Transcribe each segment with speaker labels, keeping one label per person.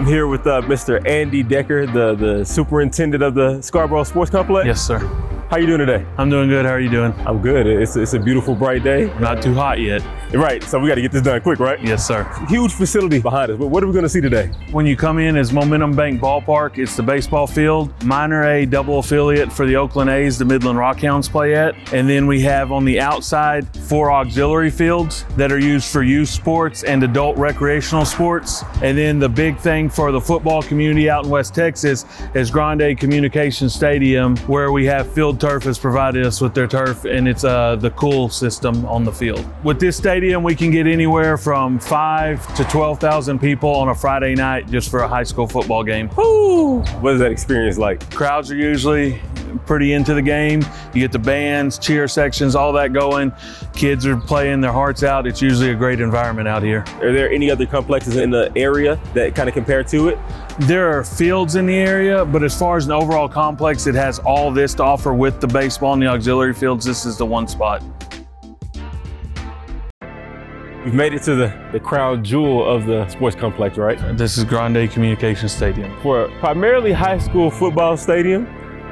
Speaker 1: I'm here with uh, Mr. Andy Decker, the, the superintendent of the Scharbauer Sports Complex.
Speaker 2: Yes, sir.
Speaker 1: How you doing today?
Speaker 2: I'm doing good. How are you doing?
Speaker 1: I'm good. It's, it's a beautiful, bright day.
Speaker 2: Not too hot yet.
Speaker 1: Right, so we got to get this done quick, right?
Speaker 2: Yes, sir.
Speaker 1: Huge facility behind us, but what are we going to see today?
Speaker 2: When you come in it's Momentum Bank Ballpark, it's the baseball field, minor A double affiliate for the Oakland A's, the Midland Rockhounds play at. And then we have on the outside four auxiliary fields that are used for youth sports and adult recreational sports. And then the big thing for the football community out in West Texas is Grande Communication Stadium, where we have Field Turf has provided us with their turf, and it's uh, the cool system on the field. With this stadium, we can get anywhere from five to 12,000 people on a Friday night just for a high school football game.
Speaker 1: Woo! What is that experience like?
Speaker 2: Crowds are usually pretty into the game. You get the bands, cheer sections, all that going. Kids are playing their hearts out. It's usually a great environment out here.
Speaker 1: Are there any other complexes in the area that kind of compare to it?
Speaker 2: There are fields in the area, but as far as an overall complex, it has all this to offer with the baseball and the auxiliary fields. This is the one spot.
Speaker 1: We've made it to the, the crown jewel of the sports complex, right?
Speaker 2: This is Grande Communication Stadium.
Speaker 1: For primarily high school football stadium,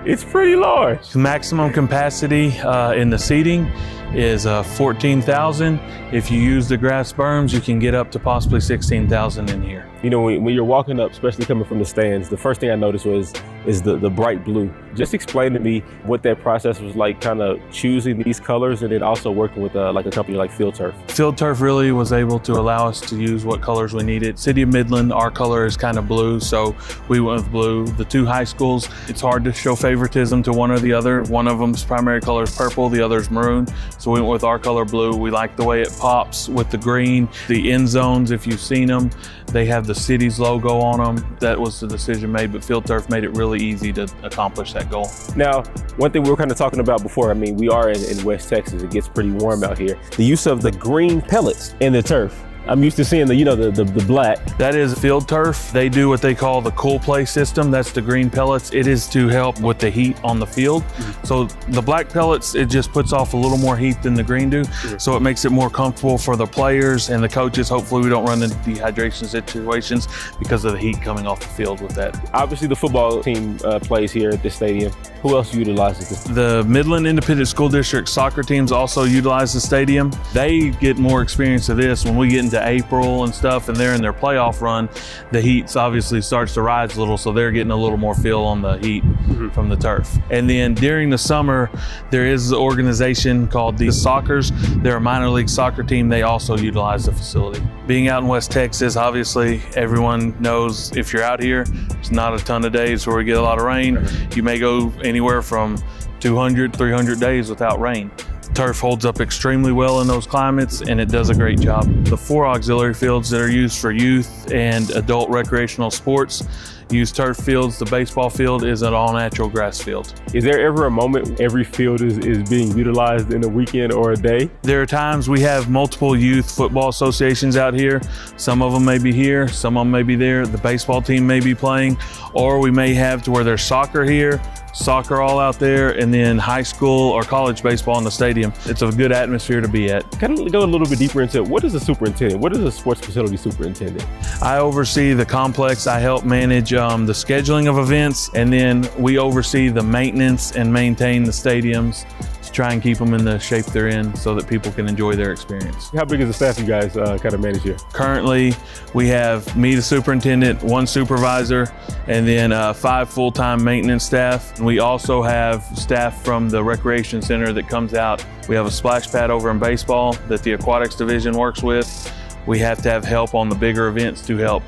Speaker 1: it's pretty large.
Speaker 2: Maximum capacity uh, in the seating is uh, 14,000. If you use the grass berms, you can get up to possibly 16,000 in here.
Speaker 1: You know, when, when, you're walking up, especially coming from the stands, the first thing I noticed was is the, the bright blue. Just explain to me what that process was like, kind of choosing these colors and then also working with uh, like a company like Field Turf.
Speaker 2: Field Turf really was able to allow us to use what colors we needed. City of Midland, our color is kind of blue, so we went with blue. The two high schools, it's hard to show favoritism to one or the other. One of them's primary color is purple, the other's maroon. So we went with our color blue. We like the way it pops with the green. The end zones, if you've seen them, they have the city's logo on them. That was the decision made, but Field Turf made it really easy to accomplish that goal.
Speaker 1: Now, one thing we were kind of talking about before, I mean, we are in, in West Texas. It gets pretty warm out here. The use of the green pellets in the turf I'm used to seeing the, you know, the, the, the, black.
Speaker 2: That is field turf. They do what they call the cool play system. That's the green pellets. It is to help with the heat on the field. Mm -hmm. So the black pellets, it just puts off a little more heat than the green do. Mm -hmm. So it makes it more comfortable for the players and the coaches. Hopefully we don't run into dehydration situations because of the heat coming off the field with that.
Speaker 1: Obviously the football team uh, plays here at this stadium. Who else utilizes this?
Speaker 2: The Midland Independent School District soccer teams also utilize the stadium. They get more experience of this when we get into April and stuff and they're in their playoff run, the heat obviously starts to rise a little, so they're getting a little more feel on the heat mm -hmm. from the turf. And then during the summer, there is an organization called the Sockers. They're a minor league soccer team. They also utilize the facility. Being out in West Texas, obviously everyone knows if you're out here, it's not a ton of days where we get a lot of rain. You may go anywhere from 200, 300 days without rain. Turf holds up extremely well in those climates and it does a great job. The four auxiliary fields that are used for youth and adult recreational sports use turf fields. The baseball field is an all natural grass field.
Speaker 1: Is there ever a moment every field is, is being utilized in a weekend or a day?
Speaker 2: There are times we have multiple youth football associations out here. Some of them may be here, some of them may be there. The baseball team may be playing, or we may have to where there's soccer here, soccer all out there, and then high school or college baseball in the stadium. It's a good atmosphere to be at.
Speaker 1: Kind of go a little bit deeper into it. what is a superintendent? What is a sports facility superintendent?
Speaker 2: I oversee the complex. I help manage um, the scheduling of events, and then we oversee the maintenance and maintain the stadiums to try and keep them in the shape they're in so that people can enjoy their experience.
Speaker 1: How big is the staff you guys uh, kind of manage here?
Speaker 2: Currently, we have me, the superintendent, one supervisor, and then uh, five full-time maintenance staff. We also have staff from the recreation center that comes out. We have a splash pad over in baseball that the aquatics division works with. We have to have help on the bigger events to help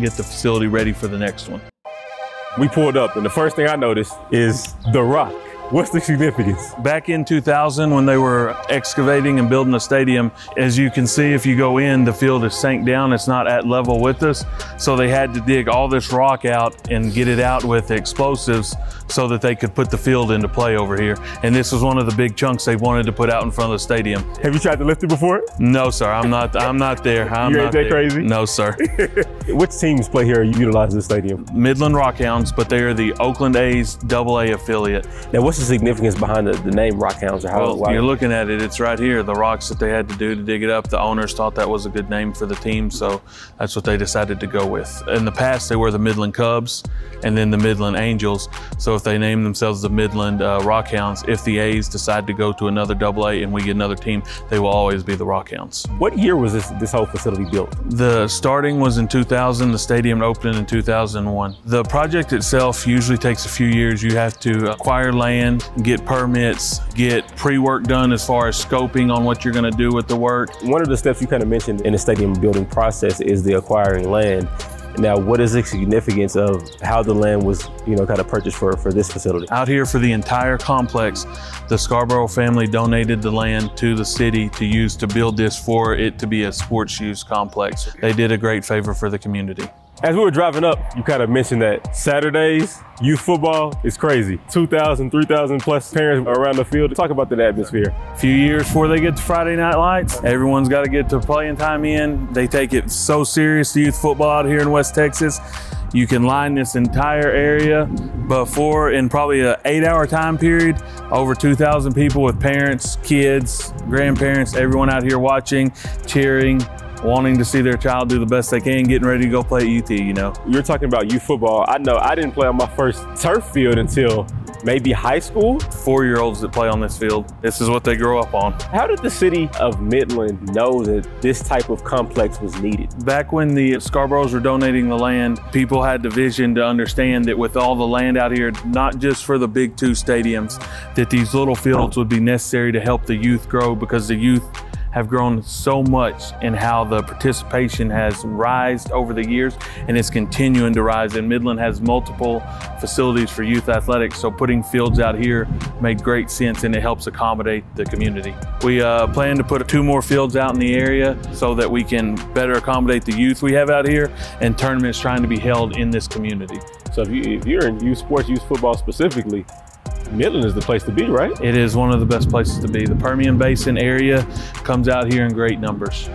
Speaker 2: get the facility ready for the next one.
Speaker 1: We pulled up and the first thing I noticed is the rock. What's the significance?
Speaker 2: Back in 2000, when they were excavating and building the stadium, as you can see, if you go in, the field is sank down. It's not at level with us. So they had to dig all this rock out and get it out with explosives so that they could put the field into play over here. And this was one of the big chunks they wanted to put out in front of the stadium.
Speaker 1: Have you tried to lift it before?
Speaker 2: No, sir. I'm not. I'm not there. I'm
Speaker 1: you ain't
Speaker 2: not
Speaker 1: that
Speaker 2: there.
Speaker 1: crazy?
Speaker 2: No, sir.
Speaker 1: Which teams play here utilize the stadium?
Speaker 2: Midland Rockhounds, but they are the Oakland A's Double A affiliate.
Speaker 1: Now, what's the the significance behind the, the name Rock Hounds or how
Speaker 2: well, you're looking at it, it's right here. The rocks that they had to do to dig it up. The owners thought that was a good name for the team, so that's what they decided to go with. In the past, they were the Midland Cubs and then the Midland Angels. So if they name themselves the Midland uh, Rock Hounds, if the A's decide to go to another Double A and we get another team, they will always be the Rock Hounds.
Speaker 1: What year was this this whole facility built?
Speaker 2: The starting was in 2000. The stadium opened in 2001. The project itself usually takes a few years. You have to acquire land, get permits, get pre-work done as far as scoping on what you're going to do with the work.
Speaker 1: One of the steps you kind of mentioned in the stadium building process is the acquiring land. Now, what is the significance of how the land was, you know, kind of purchased for, for this facility?
Speaker 2: Out here for the entire complex, the Scharbauer family donated the land to the city to use to build this for it to be a sports use complex. They did a great favor for the community.
Speaker 1: As we were driving up, you kind of mentioned that Saturdays, youth football is crazy. 2,000, 3,000 plus parents around the field. Talk about that atmosphere.
Speaker 2: A few years before they get to Friday Night Lights, everyone's got to get to playing time in. They take it so serious, youth football out here in West Texas. You can line this entire area before in probably an eight hour time period, over 2,000 people with parents, kids, grandparents, everyone out here watching, cheering, wanting to see their child do the best they can, getting ready to go play at UT, you know.
Speaker 1: You're talking about youth football. I know I didn't play on my first turf field until maybe high school.
Speaker 2: Four-year-olds that play on this field, this is what they grow up on.
Speaker 1: How did the city of Midland know that this type of complex was needed?
Speaker 2: Back when the Scharbauers were donating the land, people had the vision to understand that with all the land out here, not just for the big two stadiums, that these little fields would be necessary to help the youth grow because the youth have grown so much in how the participation has rised over the years and it's continuing to rise. And Midland has multiple facilities for youth athletics, so putting fields out here made great sense and it helps accommodate the community. We uh, plan to put two more fields out in the area so that we can better accommodate the youth we have out here and tournaments trying to be held in this community.
Speaker 1: So if, you, if you're in youth sports, youth football specifically, Midland is the place to be, right?
Speaker 2: It is one of the best places to be. The Permian Basin area comes out here in great numbers.